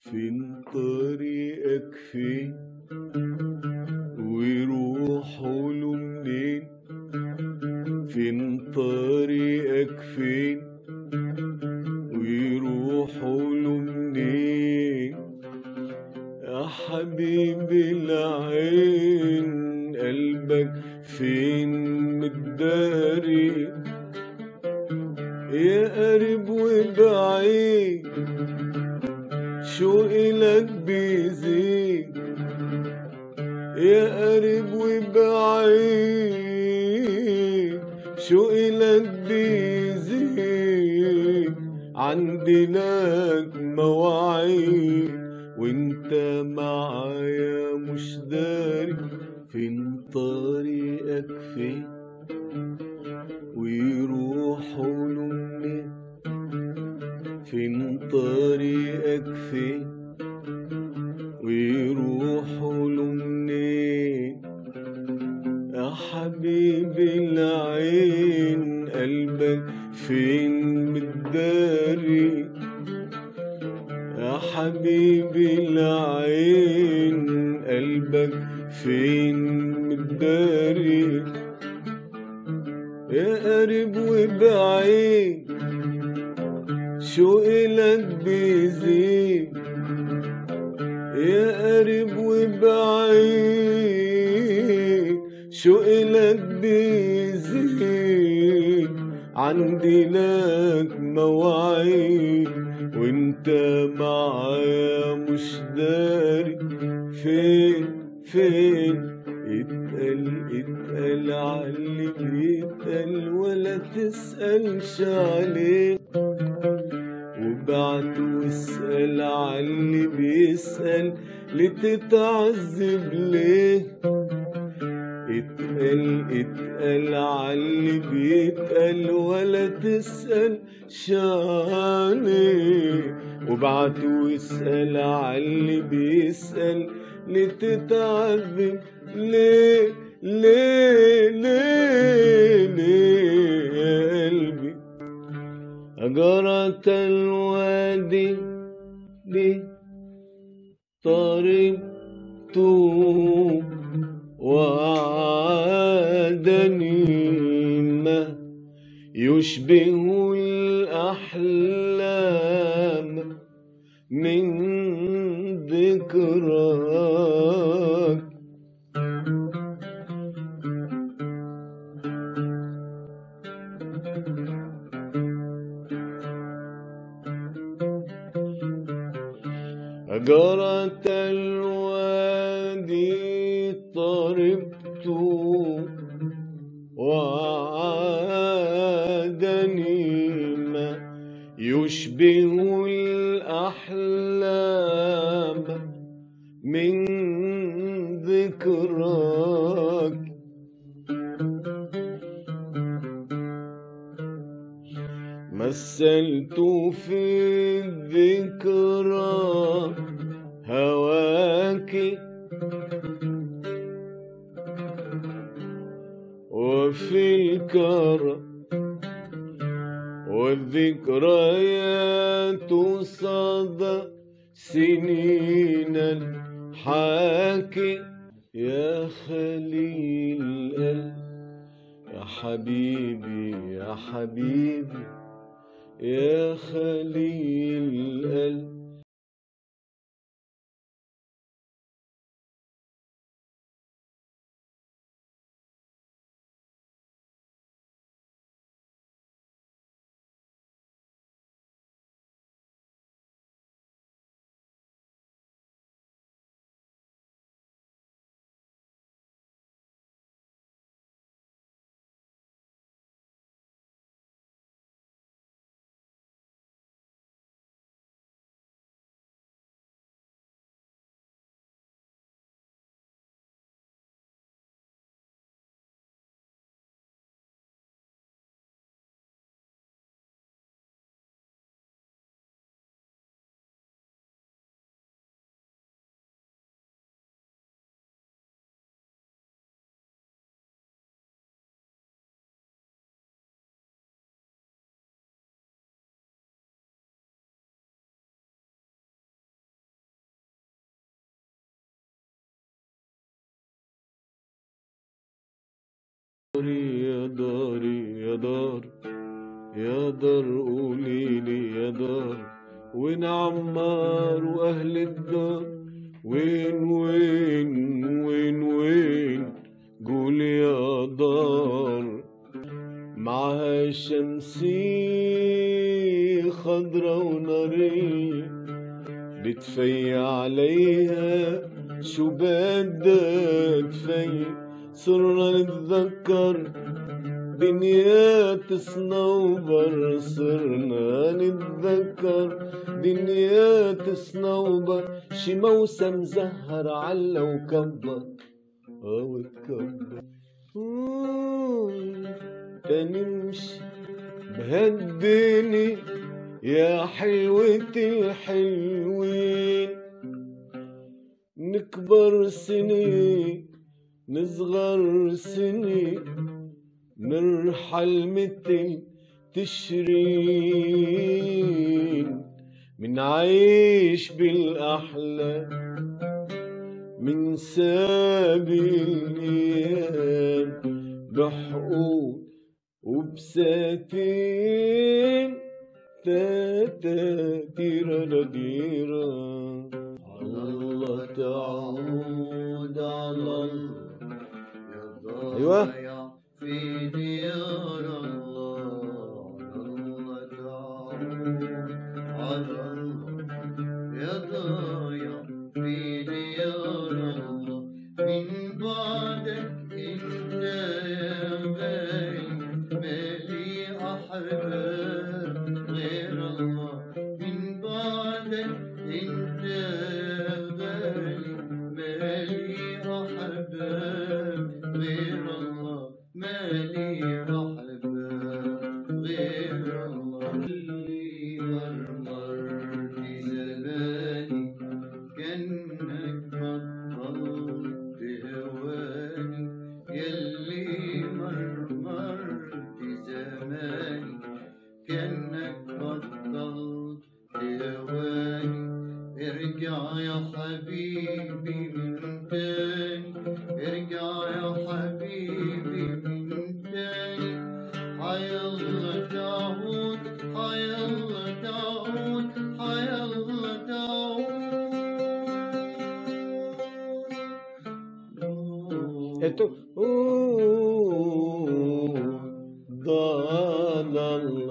فين طريقك فين ويروحوا له منين فين طريقك فين ويروحوا له منين يا حبيبي العين شوقي لك بيزيد يا قريب وبعيد شوقي لك بيزيد عندي لك مواعيد وانت معايا مش داري فين طريقك فين ويروحوا طريقك فين ويروحوا له منين يا حبيبي العين قلبك فين متداري؟ يا حبيبي العين قلبك فين متداري؟ يا قريب وبعيد شوقي لك بيزيد يا قريب وبعيد. شوقي لك بيزيد عندي لك مواعيد. وإنت معايا مش داري. فين فين؟ اتقل اتقل عاللي بيتقل ولا تسألش عليه بيسأل لتتعذب ليه؟ اتقل اتقل عاللي بيتقل ولا تسأل شاني وبعد واسأل عاللي بيسأل لتتعذب ليه؟ ليه؟ ليه؟ ليه؟ يا قلبي أجرت الوادي دي طربت وعادني ما يشبه الأحلام من ذكراك. جرت الوادي طربت وعادني ما يشبه الأحلام من ذكراك. مثلت في الذكرى هواك. وفي الكرى والذكريات صدى سنين الحاكي يا خليل يا حبيبي يا حبيبي يا خليل القلب يا داري يا دار يا دار قوليلي يا دار. وين عمار وأهل الدار؟ وين وين وين وين؟ قول يا دار. معها شمسي خضرا ونارية بتفيا عليها بدها صرنا نتذكر دنيات صنوبر صرنا نتذكر دنيات صنوبر شي موسم زهر علا وكبر. أو تكبر. نصغر سنين نرحل مثل تشرين منعيش بالأحلام من سابي الأيام بحقول وبساتين تاتا تيرا لديرا على الله تعود أيوة أيوة. في ديار الله إلا الله